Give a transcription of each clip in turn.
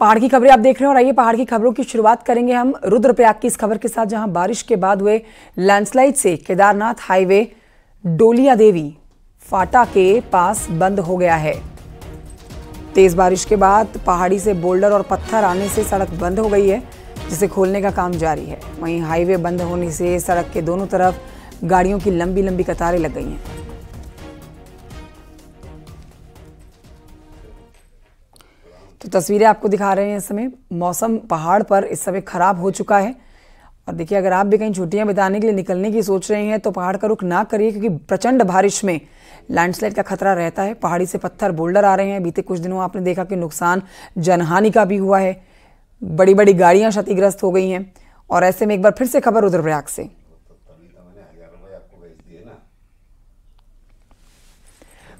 पहाड़ की खबरें आप देख रहे हैं और आइए पहाड़ की खबरों की शुरुआत करेंगे हम रुद्रप्रयाग की इस खबर के साथ, जहाँ बारिश के बाद हुए लैंडस्लाइड से केदारनाथ हाईवे डोलिया देवी फाटा के पास बंद हो गया है। तेज बारिश के बाद पहाड़ी से बोल्डर और पत्थर आने से सड़क बंद हो गई है, जिसे खोलने का काम जारी है। वहीं हाईवे बंद होने से सड़क के दोनों तरफ़ गाड़ियों की लंबी लंबी कतारें लग गई हैं। तो तस्वीरें आपको दिखा रहे हैं इस समय। मौसम पहाड़ पर इस समय खराब हो चुका है। और देखिए, अगर आप भी कहीं छुट्टियाँ बिताने के लिए निकलने की सोच रहे हैं तो पहाड़ का रुख ना करिए, क्योंकि प्रचंड बारिश में लैंडस्लाइड का खतरा रहता है। पहाड़ी से पत्थर, बोल्डर आ रहे हैं। बीते कुछ दिनों आपने देखा कि नुकसान जनहानि का भी हुआ है। बड़ी बड़ी गाड़ियाँ क्षतिग्रस्त हो गई हैं। और ऐसे में एक बार फिर से खबर रुद्रप्रयाग से।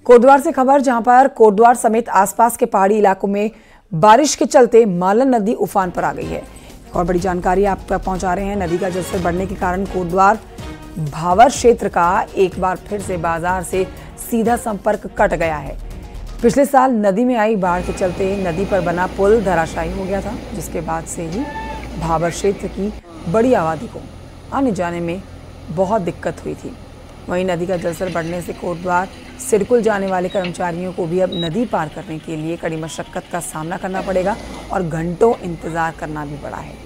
कोटद्वार से खबर, जहाँ पर कोटद्वार समेत आसपास के पहाड़ी इलाकों में बारिश के चलते मालन नदी उफान पर आ गई है। और बड़ी जानकारी आप तक पहुँचा रहे हैं। नदी का जलस्तर बढ़ने के कारण कोटद्वार भावर क्षेत्र का एक बार फिर से बाज़ार से सीधा संपर्क कट गया है। पिछले साल नदी में आई बाढ़ के चलते नदी पर बना पुल धराशायी हो गया था, जिसके बाद से ही भावर क्षेत्र की बड़ी आबादी को आने जाने में बहुत दिक्कत हुई थी। वहीं नदी का जलस्तर बढ़ने से कोटद्वार, सिरकुल जाने वाले कर्मचारियों को भी अब नदी पार करने के लिए कड़ी मशक्कत का सामना करना पड़ेगा और घंटों इंतज़ार करना भी पड़ा है।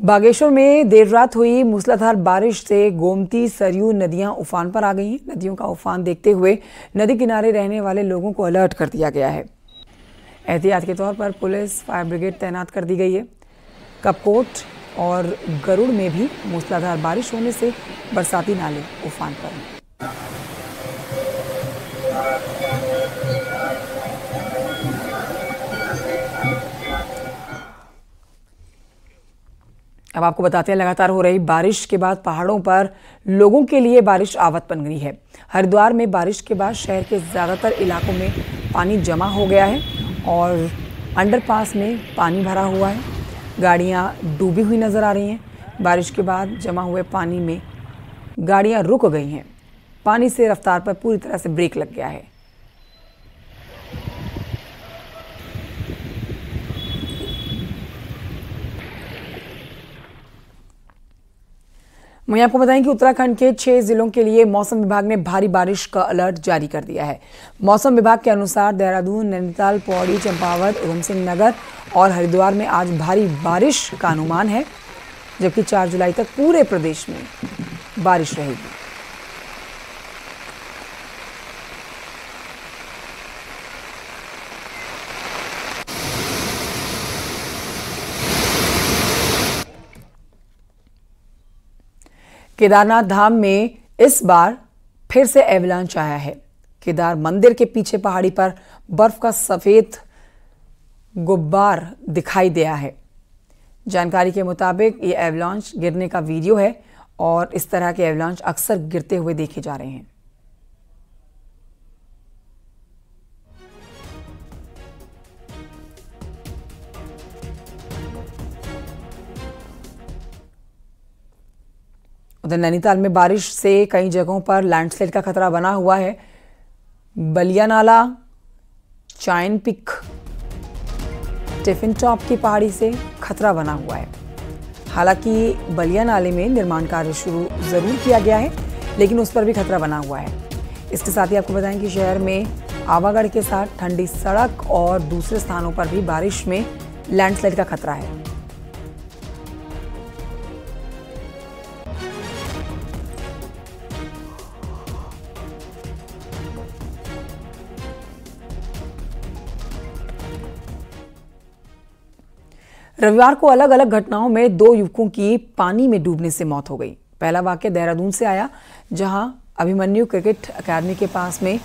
बागेश्वर में देर रात हुई मूसलाधार बारिश से गोमती, सरयू नदियाँ उफान पर आ गई। हैं नदियों का उफान देखते हुए नदी किनारे रहने वाले लोगों को अलर्ट कर दिया गया है। एहतियात के तौर पर पुलिस, फायर ब्रिगेड तैनात कर दी गई है। कपकोट और गरुड़ में भी मूसलाधार बारिश होने से बरसाती नाले उफान पर। हैं अब आपको बताते हैं, लगातार हो रही बारिश के बाद पहाड़ों पर लोगों के लिए बारिश आवत बन गई है। हरिद्वार में बारिश के बाद शहर के ज़्यादातर इलाकों में पानी जमा हो गया है। और अंडरपास में पानी भरा हुआ है। गाड़ियाँ डूबी हुई नज़र आ रही हैं। बारिश के बाद जमा हुए पानी में गाड़ियाँ रुक गई हैं। पानी से रफ्तार पर पूरी तरह से ब्रेक लग गया है। वहीं आपको बताएँ कि उत्तराखंड के छह जिलों के लिए मौसम विभाग ने भारी बारिश का अलर्ट जारी कर दिया है। मौसम विभाग के अनुसार देहरादून, नैनीताल, पौड़ी, चंपावत ऊधम सिंह नगर और हरिद्वार में आज भारी बारिश का अनुमान है, जबकि 4 जुलाई तक पूरे प्रदेश में बारिश रहेगी। केदारनाथ धाम में इस बार फिर से एवलांच आया है। केदार मंदिर के पीछे पहाड़ी पर बर्फ़ का सफ़ेद गुब्बार दिखाई दिया है। जानकारी के मुताबिक ये एवलांच गिरने का वीडियो है और इस तरह के एवलांच अक्सर गिरते हुए देखे जा रहे हैं। उधर नैनीताल में बारिश से कई जगहों पर लैंडस्लाइड का खतरा बना हुआ है। बलिया नाला, चाइन पिक टिफ़िन टॉप की पहाड़ी से खतरा बना हुआ है। हालाँकि बलिया नाले में निर्माण कार्य शुरू ज़रूर किया गया है, लेकिन उस पर भी खतरा बना हुआ है। इसके साथ ही आपको बताएँ कि शहर में आवागढ़ के साथ ठंडी सड़क और दूसरे स्थानों पर भी बारिश में लैंडस्लाइड का खतरा है। रविवार को अलग अलग घटनाओं में दो युवकों की पानी में डूबने से मौत हो गई। पहला वाक्य देहरादून से आया, जहाँ अभिमन्यु क्रिकेट अकादमी के पास में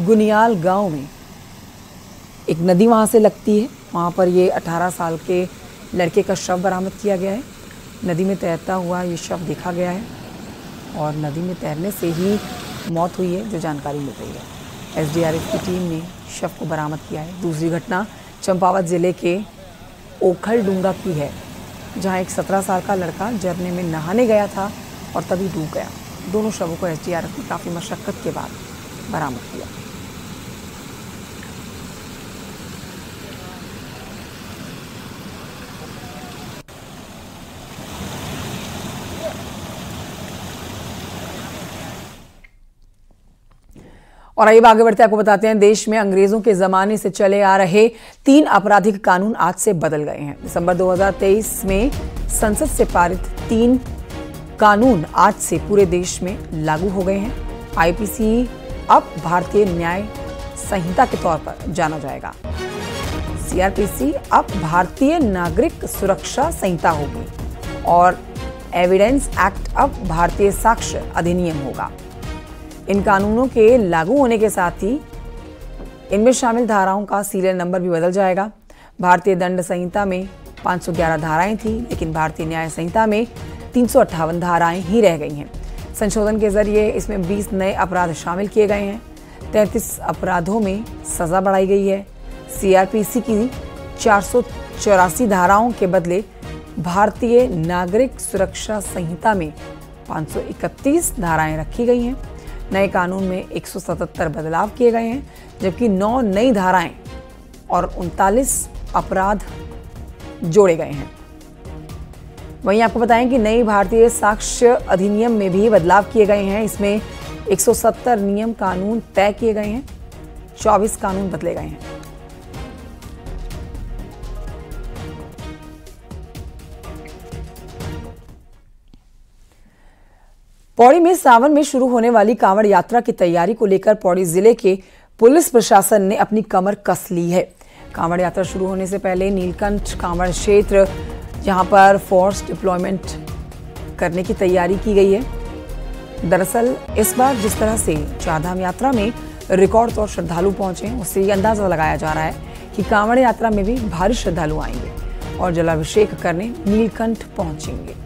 गुनियाल गाँव में एक नदी वहाँ से लगती है। वहाँ पर ये 18 साल के लड़के का शव बरामद किया गया है। नदी में तैरता हुआ ये शव देखा गया है और नदी में तैरने से ही मौत हुई है, जो जानकारी मिल रही है। एसडीआरएफ की टीम ने शव को बरामद किया है। दूसरी घटना चंपावत ज़िले के ओखल डूँगा की है, जहाँ एक सत्रह साल का लड़का झरने में नहाने गया था और तभी डूब गया। दोनों शवों को एस ने काफ़ी मशक्क़त के बाद बरामद किया। और आइए आगे बढ़ते आपको बताते हैं, देश में अंग्रेज़ों के जमाने से चले आ रहे तीन आपराधिक कानून आज से बदल गए हैं। दिसंबर 2023 में संसद से पारित तीन कानून आज से पूरे देश में लागू हो गए हैं। आईपीसी अब भारतीय न्याय संहिता के तौर पर जाना जाएगा। सीआरपीसी अब भारतीय नागरिक सुरक्षा संहिता होगी और एविडेंस एक्ट अब भारतीय साक्ष्य अधिनियम होगा। इन कानूनों के लागू होने के साथ ही इनमें शामिल धाराओं का सीरियल नंबर भी बदल जाएगा। भारतीय दंड संहिता में 511 धाराएँ थी, लेकिन भारतीय न्याय संहिता में तीन धाराएँ ही रह गई हैं। संशोधन के ज़रिए इसमें 20 नए अपराध शामिल किए गए हैं। तैंतीस अपराधों में सजा बढ़ाई गई है। सीआरपीसी की चार सौ चौरासी धाराओं के बदले भारतीय नागरिक सुरक्षा संहिता में 531 धाराएँ रखी गई हैं। नए कानून में 177 बदलाव किए गए हैं, जबकि नौ नई धाराएँ और उनतालीस अपराध जोड़े गए हैं। वहीं आपको बताएँ कि नई भारतीय साक्ष्य अधिनियम में भी बदलाव किए गए हैं। इसमें 170 नियम कानून तय किए गए हैं 24 कानून बदले गए हैं। पौड़ी में सावन में शुरू होने वाली कांवड़ यात्रा की तैयारी को लेकर पौड़ी ज़िले के पुलिस प्रशासन ने अपनी कमर कस ली है। कांवड़ यात्रा शुरू होने से पहले नीलकंठ कांवड़ क्षेत्र, जहाँ पर फोर्स डिप्लॉयमेंट करने की तैयारी की गई है। दरअसल, इस बार जिस तरह से चारधाम यात्रा में रिकॉर्ड तौर श्रद्धालु पहुँचे, उससे ये अंदाज़ा लगाया जा रहा है कि कांवड़ यात्रा में भी भारी श्रद्धालु आएँगे और जलाभिषेक करने नीलकंठ पहुँचेंगे।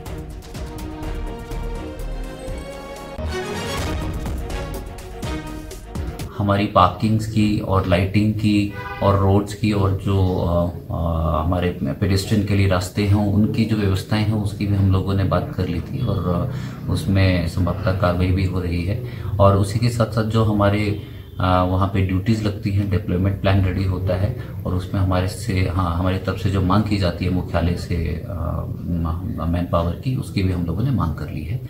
हमारी पार्किंग्स की और लाइटिंग की और रोड्स की और जो आ, आ, हमारे पेडिस्ट्रियन के लिए रास्ते हैं उनकी जो व्यवस्थाएँ हैं उसकी भी हम लोगों ने बात कर ली थी और उसमें संभवतः कार्रवाई भी हो रही है। और उसी के साथ साथ जो हमारे वहाँ पे ड्यूटीज़ लगती हैं डिप्लॉयमेंट प्लान रेडी होता है और उसमें हमारे से हाँ हमारी तरफ़ से जो मांग की जाती है मुख्यालय से मैन पावर की उसकी भी हम लोगों ने मांग कर ली है।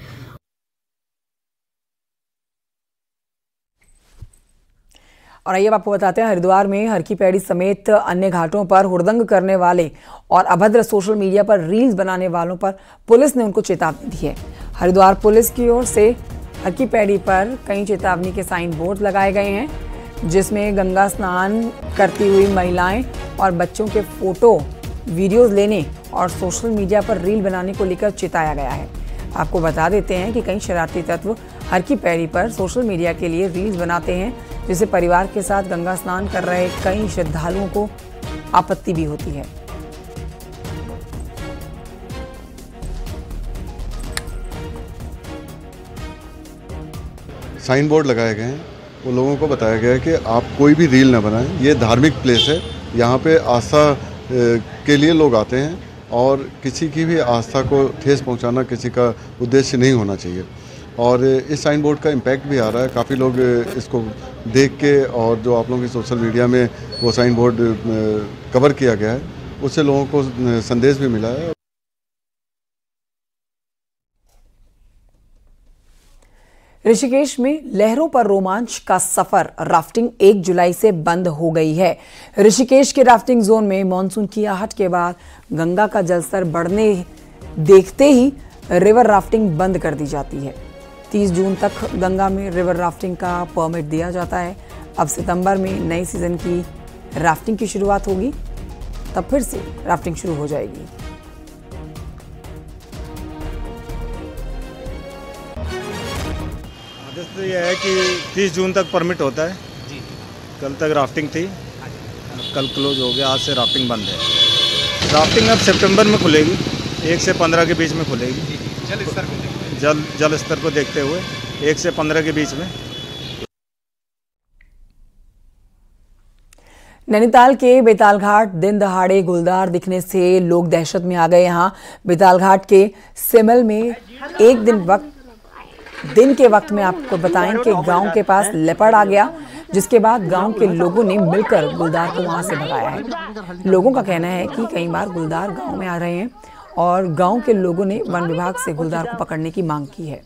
और आइए आपको बताते हैं, हरिद्वार में हरकी पैड़ी समेत अन्य घाटों पर हुड़दंग करने वाले और अभद्र सोशल मीडिया पर रील्स बनाने वालों पर पुलिस ने उनको चेतावनी दी है। हरिद्वार पुलिस की ओर से हरकी पैड़ी पर कई चेतावनी के साइन बोर्ड लगाए गए हैं, जिसमें गंगा स्नान करती हुई महिलाएँ और बच्चों के फ़ोटो, वीडियोस लेने और सोशल मीडिया पर रील बनाने को लेकर चेताया गया है। आपको बता देते हैं कि कई शरारती तत्व हर की पैड़ी पर सोशल मीडिया के लिए रील्स बनाते हैं जिसे परिवार के साथ गंगा स्नान कर रहे कई श्रद्धालुओं को आपत्ति भी होती है। साइन बोर्ड लगाए गए हैं। वो लोगों को बताया गया है कि आप कोई भी रील ना बनाएँ। ये धार्मिक प्लेस है। यहाँ पे आस्था के लिए लोग आते हैं और किसी की भी आस्था को ठेस पहुँचाना किसी का उद्देश्य नहीं होना चाहिए। और इस साइन बोर्ड का इम्पैक्ट भी आ रहा है। काफ़ी लोग इसको देख के और जो आप लोगों की सोशल मीडिया में वो साइन बोर्ड कवर किया गया है, उससे लोगों को संदेश भी मिला है। ऋषिकेश में लहरों पर रोमांच का सफ़र राफ्टिंग 1 जुलाई से बंद हो गई है। ऋषिकेश के राफ्टिंग जोन में मानसून की आहट के बाद गंगा का जलस्तर बढ़ने, देखते ही रिवर राफ्टिंग बंद कर दी जाती है। 30 जून तक गंगा में रिवर राफ्टिंग का परमिट दिया जाता है। अब सितंबर में नए सीज़न की राफ्टिंग की शुरुआत होगी तब फिर से राफ्टिंग शुरू हो जाएगी। आदेश तो यह है कि 30 जून तक परमिट होता है। जी। कल तक राफ्टिंग थी। कल क्लोज हो गया आज से राफ्टिंग बंद है। राफ्टिंग अब सितंबर में खुलेगी एक से पंद्रह के बीच में खुलेगी। जल स्तर जल जल स्तर को देखते हुए एक से पंद्रह के बीच में। नैनीताल के बेताल घाट दिन दहाड़े गुलदार दिखने से लोग दहशत में आ गए यहाँ। बेताल घाट के सिमल में एक दिन वक्त, दिन के वक्त में आपको बताएँ कि गाँव के पास लेपर्ड आ गया, जिसके बाद गाँव के लोगों ने मिलकर गुलदार को वहाँ से भगाया है। लोगों का कहना है कि कई बार गुलदार गाँव में आ रहे हैं। और गाँव के लोगों ने वन विभाग से गुलदार को पकड़ने की मांग की है।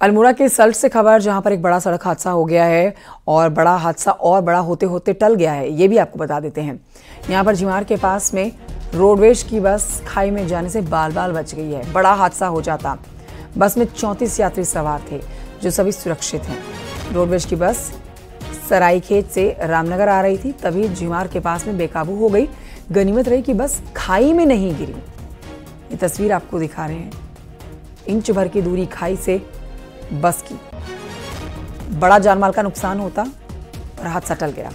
अल्मोड़ा के सल्ट से खबर, जहाँ पर एक बड़ा सड़क हादसा हो गया है और बड़ा हादसा और बड़ा होते होते टल गया है, ये भी आपको बता देते हैं। यहाँ पर जिमार के पास में रोडवेज़ की बस खाई में जाने से बाल बाल बच गई है। बड़ा हादसा हो जाता। बस में चौंतीस यात्री सवार थे, जो सभी सुरक्षित हैं। रोडवेज़ की बस सराईखेत से रामनगर आ रही थी, तभी जिमार के पास में बेकाबू हो गई। गनीमत रही कि बस खाई में नहीं गिरी। ये तस्वीर आपको दिखा रहे हैं। इंच भर की दूरी खाई से बस की। बड़ा जानमाल का नुकसान होता और हादसा टल गया।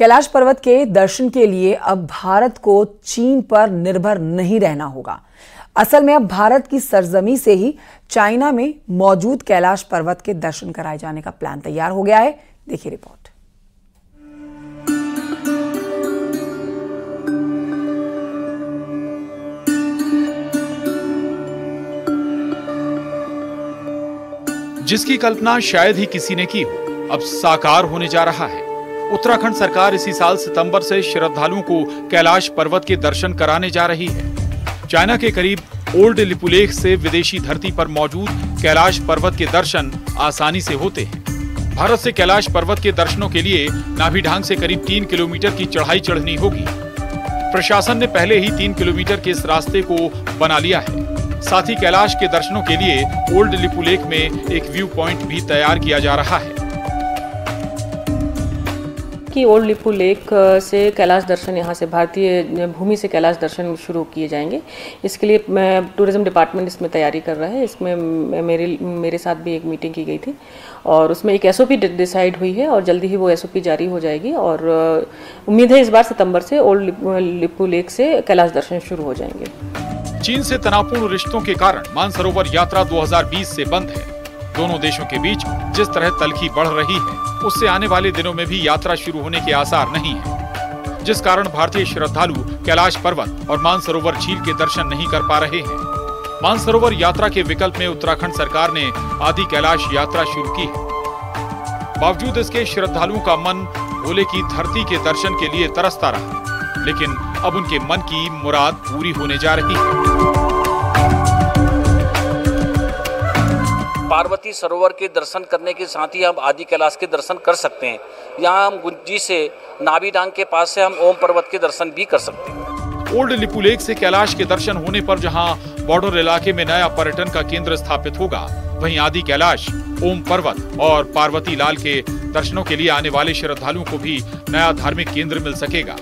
कैलाश पर्वत के दर्शन के लिए अब भारत को चीन पर निर्भर नहीं रहना होगा। असल में अब भारत की सरजमी से ही चाइना में मौजूद कैलाश पर्वत के दर्शन कराए जाने का प्लान तैयार हो गया है। देखिए रिपोर्ट। जिसकी कल्पना शायद ही किसी ने की हो, अब साकार होने जा रहा है। उत्तराखंड सरकार इसी साल सितंबर से श्रद्धालुओं को कैलाश पर्वत के दर्शन कराने जा रही है। चाइना के करीब ओल्ड लिपुलेख से विदेशी धरती पर मौजूद कैलाश पर्वत के दर्शन आसानी से होते हैं। भारत से कैलाश पर्वत के दर्शनों के लिए नाभिढांग से करीब तीन किलोमीटर की चढ़ाई चढ़नी होगी। प्रशासन ने पहले ही तीन किलोमीटर के इस रास्ते को बना लिया है। साथ ही कैलाश के दर्शनों के लिए ओल्ड लिपुलेख में एक व्यू पॉइंट भी तैयार किया जा रहा है। कि ओल्ड लिपू लेक से कैलाश दर्शन यहाँ से भारतीय भूमि से कैलाश दर्शन शुरू किए जाएँगे। इसके लिए मैं टूरिज़्म डिपार्टमेंट इसमें तैयारी कर रहा है। इसमें मेरे मेरे साथ भी एक मीटिंग की गई थी और उसमें एक एसओपी डिसाइड हुई है और जल्दी ही वो एसओपी जारी हो जाएगी और उम्मीद है इस बार सितंबर से ओल्ड लिपू लेक से कैलाश दर्शन शुरू हो जाएँगे। चीन से तनावपूर्ण रिश्तों के कारण मानसरोवर यात्रा 2020 से बंद है। दोनों देशों के बीच जिस तरह तलखी बढ़ रही है उससे आने वाले दिनों में भी यात्रा शुरू होने के आसार नहीं है। जिस कारण भारतीय श्रद्धालु कैलाश पर्वत और मानसरोवर झील के दर्शन नहीं कर पा रहे हैं। मानसरोवर यात्रा के विकल्प में उत्तराखंड सरकार ने आदि कैलाश यात्रा शुरू की है। बावजूद इसके श्रद्धालुओं का मन भोले की धरती के दर्शन के लिए तरसता रहा, लेकिन अब उनके मन की मुराद पूरी होने जा रही है। पार्वती सरोवर के दर्शन करने के साथ ही हम आदि कैलाश के दर्शन कर सकते हैं। यहाँ हम गुंजी से नाभी डांग के पास से हम ओम पर्वत के दर्शन भी कर सकते हैं। ओल्ड लिपुलेक से कैलाश के दर्शन होने पर जहाँ बॉर्डर इलाके में नया पर्यटन का केंद्र स्थापित होगा, वहीं आदि कैलाश, ओम पर्वत और पार्वती लाल के दर्शनों के लिए आने वाले श्रद्धालुओं को भी नया धार्मिक केंद्र मिल सकेगा।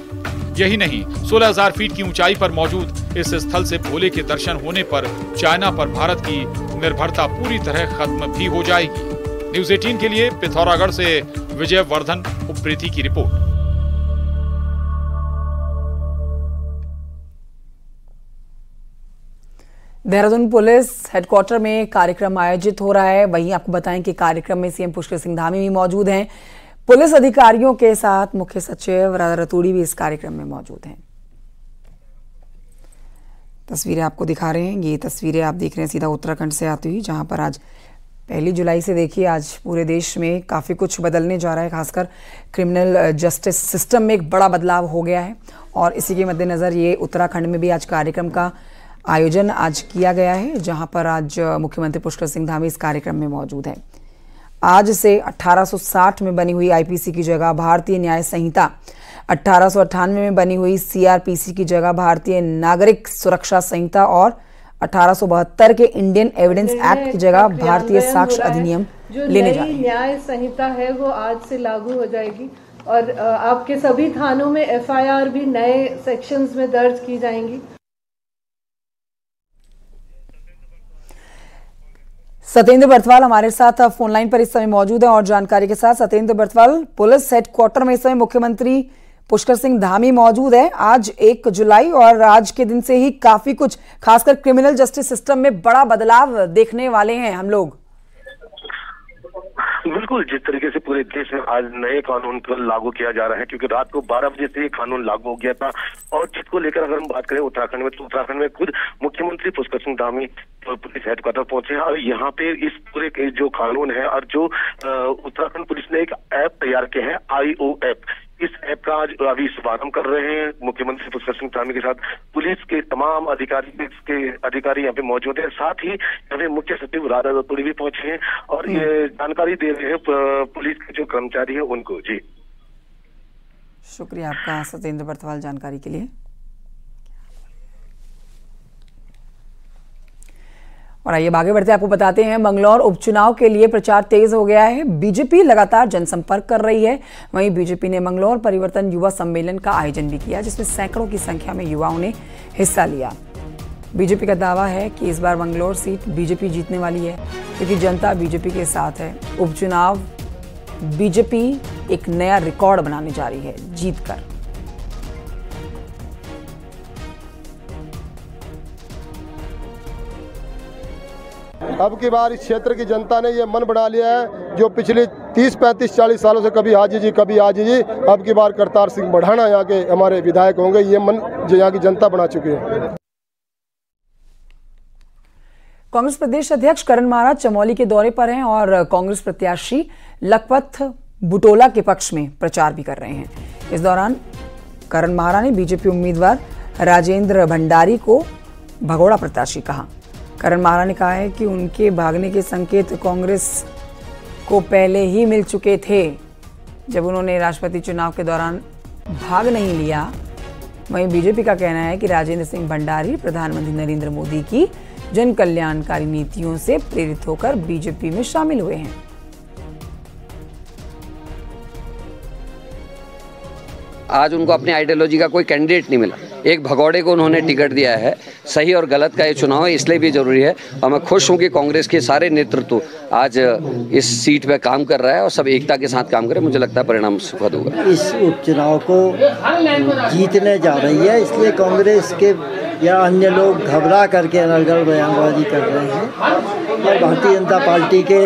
यही नहीं। 16,000 फीट की ऊंचाई पर मौजूद इस स्थल से भोले के दर्शन होने पर चाइना पर भारत की निर्भरता पूरी तरह खत्म भी हो जाएगी। न्यूज़ 18 के लिए पिथौरागढ़ से विजय वर्धन उप्रेती की रिपोर्ट। देहरादून पुलिस हेडक्वार्टर में कार्यक्रम आयोजित हो रहा है। वहीं आपको बताएँ कि कार्यक्रम में सीएम पुष्कर सिंह धामी भी मौजूद हैं। पुलिस अधिकारियों के साथ मुख्य सचिव राधा रतूड़ी भी इस कार्यक्रम में मौजूद हैं। तस्वीरें आपको दिखा रहे हैं। ये तस्वीरें आप देख रहे हैं सीधा उत्तराखंड से आती हुई, जहाँ पर आज पहली जुलाई से देखिए, आज पूरे देश में काफ़ी कुछ बदलने जा रहा है, खासकर क्रिमिनल जस्टिस सिस्टम में एक बड़ा बदलाव हो गया है। और इसी के मद्देनज़र ये उत्तराखंड में भी आज कार्यक्रम का आयोजन आज किया गया है, जहाँ पर आज मुख्यमंत्री पुष्कर सिंह धामी इस कार्यक्रम में मौजूद हैं। आज से 1860 में बनी हुई आईपीसी की जगह भारतीय न्याय संहिता अठारह में बनी हुई सीआरपीसी की जगह भारतीय नागरिक सुरक्षा संहिता और अठारह के इंडियन एविडेंस एक्ट की जगह भारतीय साक्ष्य अधिनियम लेने जा रहे न्याय संहिता है वो आज से लागू हो जाएगी। और आपके सभी थानों में एफआईआर भी नए सेक्शंस में दर्ज की जाएँगी। सत्येंद्र बर्थवाल हमारे साथ फ़ोन लाइन पर इस समय मौजूद है और जानकारी के साथ सत्येंद्र बर्थवाल पुलिस हेडक्वार्टर में इस समय मुख्यमंत्री पुष्कर सिंह धामी मौजूद है। आज एक जुलाई और आज के दिन से ही काफ़ी कुछ, खासकर क्रिमिनल जस्टिस सिस्टम में बड़ा बदलाव देखने वाले हैं हम लोग। बिल्कुल, जिस तरीके से पूरे देश में आज नए कानून को लागू किया जा रहा है, क्योंकि रात को 12 बजे से ये कानून लागू हो गया था। और जिसको लेकर अगर हम बात करें उत्तराखंड में तो उत्तराखंड में खुद मुख्यमंत्री पुष्कर सिंह धामी पुलिस हेडक्वार्टर पहुँचे हैं। और यहाँ पे इस पूरे जो कानून है, और जो उत्तराखंड पुलिस ने एक ऐप तैयार किया है आई ऐप इस ऐप का आज अभी शुभारंभ कर रहे हैं मुख्यमंत्री पुष्कर सिंह धामी के साथ। पुलिस के तमाम अधिकारी के अधिकारी यहाँ पे मौजूद है। साथ ही यहाँ पे मुख्य सचिव राधा रतोड़ी भी पहुँचे हैं और ये हम्म। जानकारी दे रहे हैं पुलिस के जो कर्मचारी है उनको। जी। शुक्रिया आपका सत्येंद्र बर्तवाल जानकारी के लिए। और आइए आगे बढ़ते आपको बताते हैं, मंगलौर उपचुनाव के लिए प्रचार तेज हो गया है। बीजेपी लगातार जनसंपर्क कर रही है। वहीं बीजेपी ने मंगलौर परिवर्तन युवा सम्मेलन का आयोजन भी किया, जिसमें सैकड़ों की संख्या में युवाओं ने हिस्सा लिया। बीजेपी का दावा है कि इस बार मंगलौर सीट बीजेपी जीतने वाली है, क्योंकि जनता बीजेपी के साथ है। उपचुनाव, बीजेपी एक नया रिकॉर्ड बनाने जा रही है, जीतकर। अब की बार इस क्षेत्र की जनता ने ये मन बना लिया है जो पिछले 30, 35, 40 सालों से कभी हाजी जी कभी हाजी जी अब की बार करतार सिंह बढ़ाना यहाँ के हमारे विधायक होंगे ये मन जो यहाँ की जनता बना चुकी है। कांग्रेस प्रदेश अध्यक्ष करण महाराज चमोली के दौरे पर हैं और कांग्रेस प्रत्याशी लखपत बुटोला के पक्ष में प्रचार भी कर रहे हैं। इस दौरान करण महारा ने बीजेपी उम्मीदवार राजेंद्र भंडारी को भगोड़ा प्रत्याशी कहा। करण महारा ने कहा है कि उनके भागने के संकेत कांग्रेस को पहले ही मिल चुके थे। जब उन्होंने राष्ट्रपति चुनाव के दौरान भाग नहीं लिया, वहीं बीजेपी का कहना है कि राजेंद्र सिंह भंडारी, प्रधानमंत्री नरेंद्र मोदी की जन कल्याणकारी नीतियों से प्रेरित होकर बीजेपी में शामिल हुए हैं। आज उनको अपनी आइडियोलॉजी का कोई कैंडिडेट नहीं मिला। एक भगौड़े को उन्होंने टिकट दिया है। सही और गलत का ये चुनाव है, इसलिए भी ज़रूरी है। और मैं खुश हूँ कि कांग्रेस के सारे नेतृत्व आज इस सीट पर काम कर रहा है और सब एकता के साथ काम करे मुझे लगता है परिणाम सुखद होगा। इस उपचुनाव को जीतने जा रही है, इसलिए कांग्रेस के या अन्य लोग घबरा करके अनर्गल बयानबाजी कर रहे हैं। और भारतीय जनता पार्टी के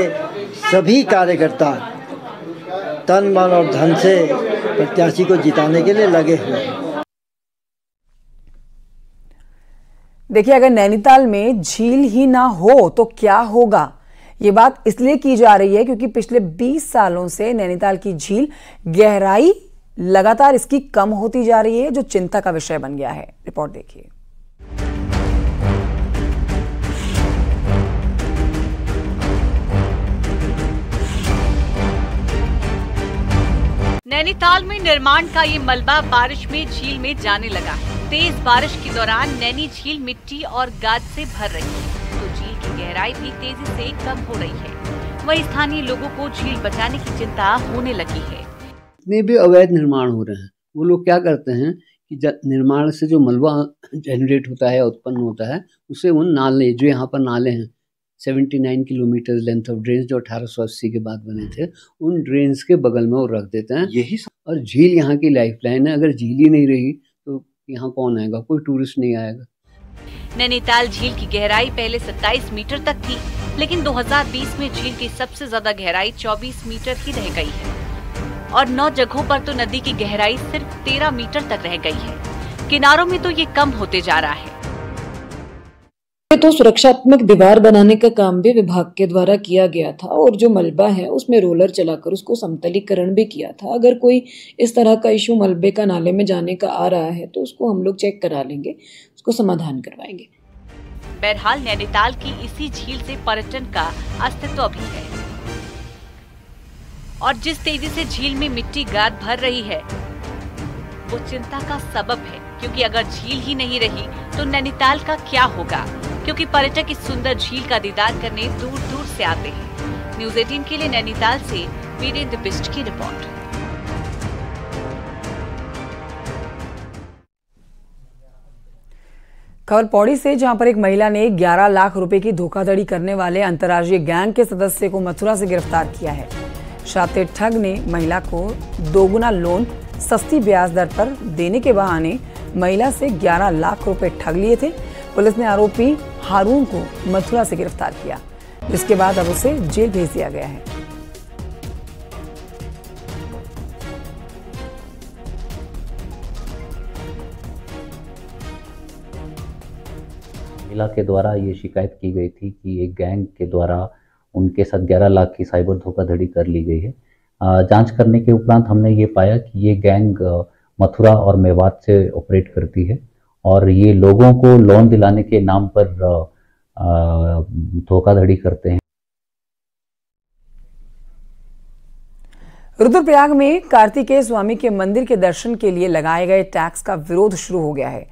सभी कार्यकर्ता तन, मन और धन से प्रत्याशी को जिताने के लिए लगे हुए हैं। देखिए, अगर नैनीताल में झील ही ना हो तो क्या होगा? ये बात इसलिए की जा रही है क्योंकि पिछले 20 सालों से नैनीताल की झील गहराई लगातार इसकी कम होती जा रही है, जो चिंता का विषय बन गया है। रिपोर्ट देखिए। नैनीताल में निर्माण का ये मलबा बारिश में, झील में जाने लगा तेज बारिश के दौरान नैनी झील मिट्टी और गाद से भर रही है तो झील की गहराई भी तेज़ी से कम हो रही है। वही स्थानीय लोगों को झील बचाने की चिंता होने लगी है। में भी अवैध निर्माण हो रहे हैं। वो लोग क्या करते हैं कि निर्माण से जो मलबा जनरेट होता है उत्पन्न होता है उसे उन नाले जो यहाँ पर नाले हैं 79 किलोमीटर लेंथ ऑफ़ ड्रेन जो 1880 के बाद बने थे उन ड्रेन्स के बगल में वो रख देते हैं। यही और झील यहाँ की लाइफ लाइन है। अगर झील ही नहीं रही यहाँ कौन आएगा? कोई टूरिस्ट नहीं आएगा। नैनीताल झील की गहराई पहले 27 मीटर तक थी, लेकिन 2020 में झील की सबसे ज़्यादा गहराई 24 मीटर ही रह गई है। और नौ जगहों पर तो नदी की गहराई सिर्फ़ 13 मीटर तक रह गई है। किनारों में तो ये कम होते जा रहा है। तो सुरक्षात्मक दीवार बनाने का काम भी विभाग के द्वारा किया गया था और जो मलबा है, उसमें रोलर चलाकर उसको समतलीकरण भी किया था। अगर कोई इस तरह का इशू मलबे का नाले में जाने का आ रहा है तो उसको हम लोग चेक करा लेंगे, उसको समाधान करवाएँगे। बहरहाल, नैनीताल की इसी झील से पर्यटन का अस्तित्व भी है। और जिस तेज़ी से झील में मिट्टी गाद भर रही है, वो चिंता का सबब है। क्योंकि अगर झील ही नहीं रही तो नैनीताल का क्या होगा? क्योंकि पर्यटक इस सुंदर झील का दीदार करने दूर दूर से आते हैं। न्यूज़ एटीन के लिए नैनीताल से वीरेंद्र बिस्ट की रिपोर्ट। खबर पौड़ी से जहाँ पर एक महिला ने 11 लाख रुपए की धोखाधड़ी करने वाले अंतर्राज्यीय गैंग के सदस्य को मथुरा से गिरफ़्तार किया है। शातिर ठग ने महिला को दोगुना लोन, सस्ती ब्याज दर पर देने के बहाने महिला से 11 लाख रुपए ठग लिए थे। पुलिस ने आरोपी हारून को मथुरा से गिरफ़्तार किया। जिसके बाद अब उसे जेल भेज दिया गया है। महिला के द्वारा ये शिकायत की गई थी कि एक गैंग के द्वारा उनके साथ 11 लाख की साइबर धोखाधड़ी कर ली गई है। जाँच करने के उपरांत हमने ये पाया कि ये गैंग मथुरा और मेवात से ऑपरेट करती है। और ये लोगों को लोन दिलाने के नाम पर धोखाधड़ी करते हैं। रुद्रप्रयाग में कार्तिकेय स्वामी के मंदिर के दर्शन के लिए लगाए गए टैक्स का विरोध शुरू हो गया है।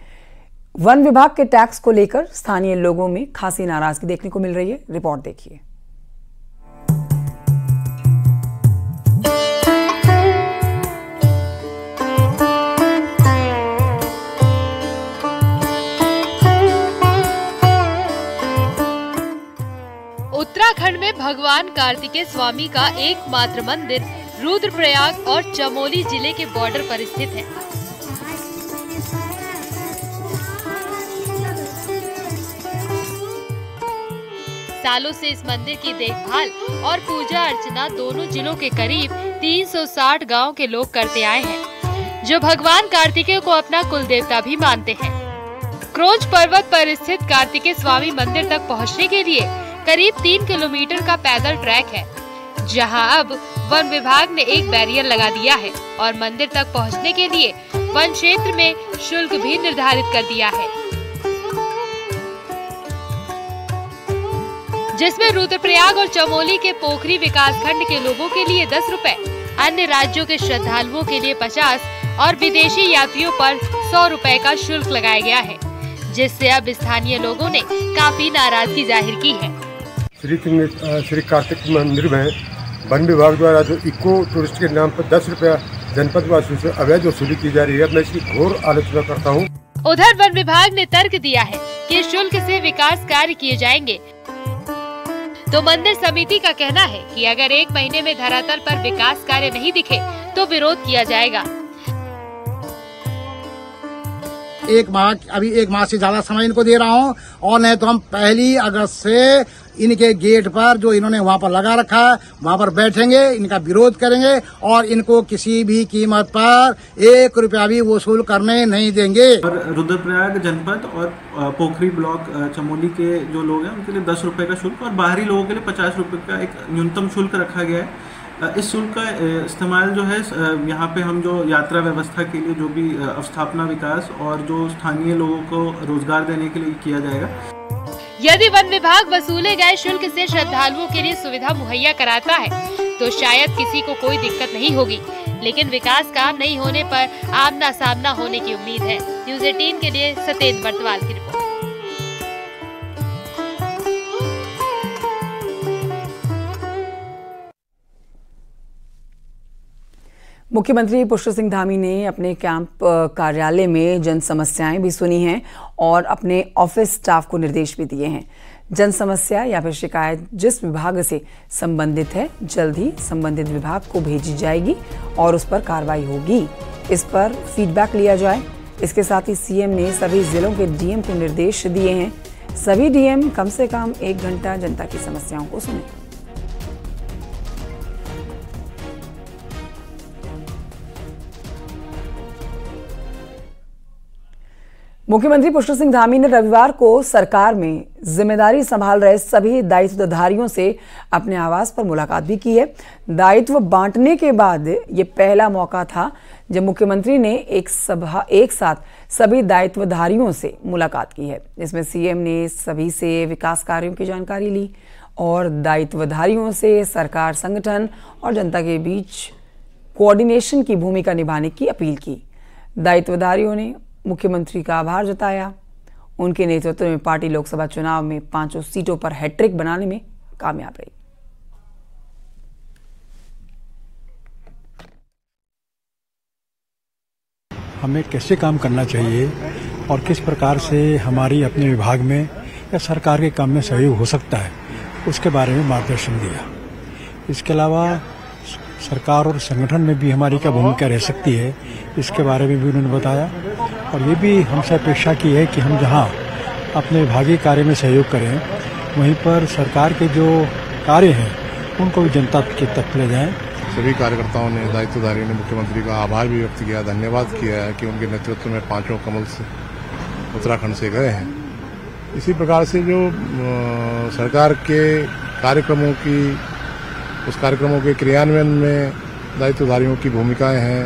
वन विभाग के टैक्स को लेकर स्थानीय लोगों में खासी नाराज़गी देखने को मिल रही है। रिपोर्ट देखिए। में भगवान कार्तिकेय स्वामी का एकमात्र मंदिर, रुद्रप्रयाग और चमोली ज़िले के बॉर्डर पर स्थित है। सालों से इस मंदिर की देखभाल और पूजा अर्चना दोनों जिलों के करीब 360 गाँव के लोग करते आए हैं, जो भगवान कार्तिकेय को अपना कुल देवता भी मानते हैं। क्रोच पर्वत पर स्थित कार्तिकेय स्वामी मंदिर तक पहुँचने के लिए करीब तीन किलोमीटर का पैदल ट्रैक है, जहाँ अब वन विभाग ने एक बैरियर लगा दिया है और मंदिर तक पहुँचने के लिए वन क्षेत्र में शुल्क भी निर्धारित कर दिया है। जिसमें रुद्रप्रयाग और चमोली के पोखरी विकास खंड के लोगों के लिए दस रूपए, अन्य राज्यों के श्रद्धालुओं के लिए पचास और विदेशी यात्रियों पर सौ रूपए का शुल्क लगाया गया है, जिससे अब स्थानीय लोगों ने काफ़ी नाराज़गी ज़ाहिर की है। श्री श्री कार्तिक मंदिर में वन विभाग द्वारा जो इको टूरिस्ट के नाम पर दस रुपया जनपद वासियों से अवैध वसूली की जा रही है। मैं इसकी घोर आलोचना करता हूँ। उधर वन विभाग ने तर्क दिया है कि शुल्क से विकास कार्य किए जाएँगे। तो मंदिर समिति का कहना है कि अगर एक महीने में धरातल पर विकास कार्य नहीं दिखे तो विरोध किया जाएगा। एक माह अभी एक माह से ज़्यादा समय इनको दे रहा हूँ और नहीं तो हम पहली अगस्त से इनके गेट पर जो इन्होंने वहाँ पर लगा रखा है, वहाँ पर बैठेंगे, इनका विरोध करेंगे और इनको किसी भी कीमत पर एक रुपया भी वसूल करने नहीं देंगे। रुद्रप्रयाग, जनपद और पोखरी ब्लॉक चमोली के जो लोग हैं, उनके लिए दस रुपए का शुल्क और बाहरी लोगों के लिए पचास रुपए का एक न्यूनतम शुल्क रखा गया है। इस शुल्क का इस्तेमाल जो है यहाँ पे हम जो यात्रा व्यवस्था के लिए जो भी अवस्थापना विकास और जो स्थानीय लोगों को रोज़गार देने के लिए किया जाएगा। यदि वन विभाग वसूले गए शुल्क से श्रद्धालुओं के लिए सुविधा मुहैया कराता है तो शायद किसी को कोई दिक्कत नहीं होगी। लेकिन विकास काम नहीं होने पर आमना सामना होने की उम्मीद है। न्यूज़ एटीन के लिए सतेज बर्तवाल की मुख्यमंत्री पुष्कर सिंह धामी ने अपने कैंप कार्यालय में जन समस्याएँ भी सुनी हैं और अपने ऑफ़िस स्टाफ को निर्देश भी दिए हैं। जन समस्या या फिर शिकायत जिस विभाग से संबंधित है, जल्द ही संबंधित विभाग को भेजी जाएगी और उस पर कार्रवाई होगी। इस पर फीडबैक लिया जाए। इसके साथ ही सीएम ने सभी जिलों के डीएम को निर्देश दिए हैं। सभी डीएम कम से कम एक घंटा जनता की समस्याओं को सुने। मुख्यमंत्री पुष्कर सिंह धामी ने रविवार को सरकार में ज़िम्मेदारी संभाल रहे सभी दायित्वधारियों से अपने आवास पर मुलाकात भी की है। दायित्व बांटने के बाद ये पहला मौका था जब मुख्यमंत्री ने एक सभा, एक साथ सभी दायित्वधारियों से मुलाकात की है। इसमें सीएम ने सभी से विकास कार्यों की जानकारी ली और दायित्वधारियों से सरकार, संगठन और जनता के बीच कोऑर्डिनेशन की भूमिका निभाने की अपील की। दायित्वधारियों ने मुख्यमंत्री का आभार जताया। उनके नेतृत्व में पार्टी लोकसभा चुनाव में पाँचों सीटों पर हैट्रिक बनाने में कामयाब रही। हमें कैसे काम करना चाहिए और किस प्रकार से हमारी अपने विभाग में या सरकार के काम में सहयोग हो सकता है, उसके बारे में मार्गदर्शन दिया। इसके अलावा सरकार और संगठन में भी हमारी क्या भूमिका रह सकती है, इसके बारे में भी उन्होंने बताया। और ये भी हमसे अपेक्षा की है कि हम जहाँ अपने विभागीय कार्य में सहयोग करें, वहीं पर सरकार के जो कार्य हैं, उनको भी जनता के तक ले जाएँ। सभी कार्यकर्ताओं ने दायित्वधारी ने मुख्यमंत्री का आभार भी व्यक्त किया, धन्यवाद किया है कि उनके नेतृत्व में पाँचों कमल से उत्तराखंड से गए हैं। इसी प्रकार से जो सरकार के कार्यक्रमों की उस कार्यक्रमों के क्रियान्वयन में दायित्वधारियों की भूमिकाएँ हैं,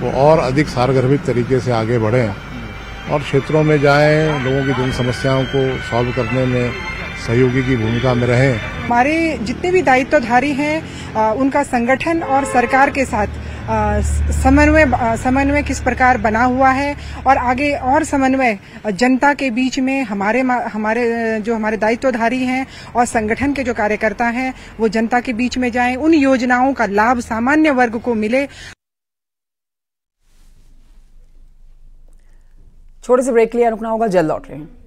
वो और अधिक सारगर्भित तरीके से आगे बढ़ें और क्षेत्रों में जाएँ, लोगों की जन समस्याओं को सॉल्व करने में सहयोगी की भूमिका में रहें। हमारे जितने भी दायित्वधारी हैं उनका संगठन और सरकार के साथ समन्वय समन्वय किस प्रकार बना हुआ है? और आगे और समन्वय, जनता के बीच में हमारे हमारे, जो हमारे दायित्वधारी हैं और संगठन के जो कार्यकर्ता हैं, वो जनता के बीच में जाएँ, उन योजनाओं का लाभ सामान्य वर्ग को मिले। छोटे से ब्रेक लिए रुकना होगा, जल्द लौट रहे हैं।